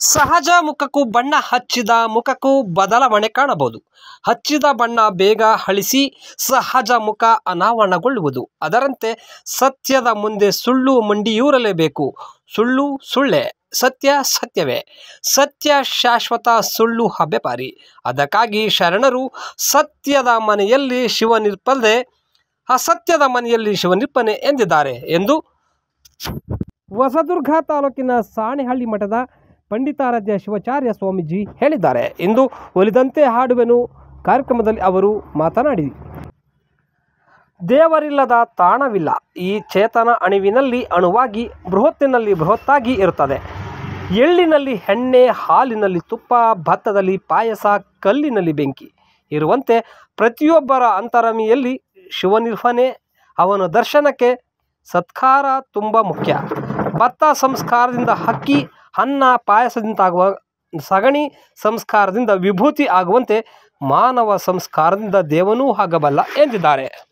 ಸಹಜ ಮುಖಕ್ಕೂ ಬಣ್ಣ ಹಚ್ಚಿದ ಮುಖಕ್ಕೂ ಬದಲಾವಣೆ ಕಾಣಬಹುದು. ಹಚ್ಚಿದ ಬಣ್ಣ ಬೇಗ ಅಳಿಸಿ ಸಹಜ ಮುಖ ಅನಾವರಣಗೊಳ್ಳುವುದು. ಅದರಂತೆ ಸತ್ಯದ ಮುಂದೆ ಸುಳ್ಳು ಮಂಡಿಯೂರಲೇಬೇಕು. ಸುಳ್ಳು ಸುಳ್ಳೆ, ಸತ್ಯ ಸತ್ಯವೇ. ಸತ್ಯ ಶಾಶ್ವತ ಸುಳ್ಳು ಹಬ್ಬೆಪಾರಿ. ಅದಕ್ಕಾಗಿ ಶರಣರು ಸತ್ಯದ ಮನೆಯಲ್ಲಿ ಶಿವನಿರ್ಪದೆ ಅಸತ್ಯದ ಮನೆಯಲ್ಲಿ ಶಿವನಿರ್ಪನೆ ಎಂದಿದ್ದಾರೆ ಎಂದು ಹೊಸದುರ್ಗ ತಾಲೂಕಿನ ಸಾಣೆಹಳ್ಳಿ ಮಠದ ಪಂಡಿತಾರಾಧ್ಯ ಶಿವಾಚಾರ್ಯ ಸ್ವಾಮೀಜಿ ಹೇಳಿದ್ದಾರೆ. ಇಂದು ಒಲಿದಂತೆ ಹಾಡುವೆನು ಕಾರ್ಯಕ್ರಮದಲ್ಲಿ ಅವರು ಮಾತನಾಡಿ ದೇವರಿಲ್ಲದ ತಾಣವಿಲ್ಲ. ಈ ಚೇತನ ಅಣುವಿನಲ್ಲಿ ಅಣುವಾಗಿ ಬೃಹತ್ತಿನಲ್ಲಿ ಬೃಹತ್ತಾಗಿ ಇರುತ್ತದೆ. ಎಳ್ಳಿನಲ್ಲಿ ಎಣ್ಣೆ, ಹಾಲಿನಲ್ಲಿ ತುಪ್ಪ, ಭತ್ತದಲ್ಲಿ ಪಾಯಸ, ಕಲ್ಲಿನಲ್ಲಿ ಬೆಂಕಿ ಇರುವಂತೆ ಪ್ರತಿಯೊಬ್ಬರ ಅಂತರಮಿಯಲ್ಲಿ ಶಿವನಿರ್ವಹಣೆ, ಅವನ ದರ್ಶನಕ್ಕೆ ಸತ್ಕಾರ ತುಂಬ ಮುಖ್ಯ. ಭತ್ತ ಸಂಸ್ಕಾರದಿಂದ ಹಕ್ಕಿ ಅನ್ನ ಪಾಯಸದಿಂದಾಗುವ ಸಗಣಿ ಸಂಸ್ಕಾರದಿಂದ ವಿಭೂತಿ ಆಗುವಂತೆ ಮಾನವ ಸಂಸ್ಕಾರದಿಂದ ದೇವನೂ ಆಗಬಲ್ಲ ಎಂದಿದ್ದಾರೆ.